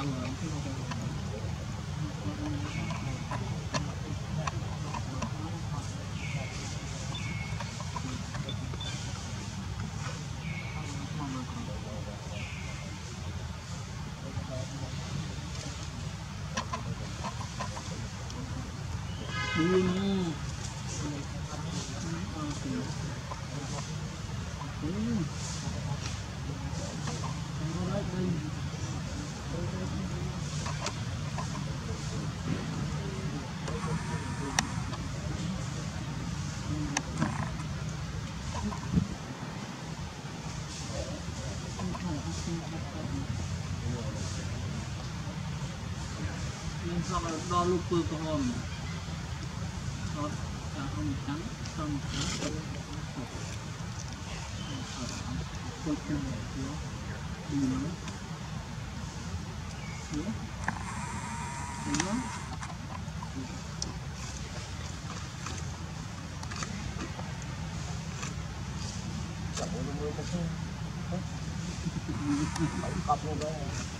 Mm-hmm. đo យើងស្រាប់ដល់លុបពើក្រហមអត់តាមអង្គចាំតាមពុកចាំទៀតពីនោះទៀតពីនោះចាំមើលមើលទៅ à, Hãy subscribe cho kênh Ghiền Mì Gõ Để không bỏ lỡ những video hấp dẫn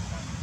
I was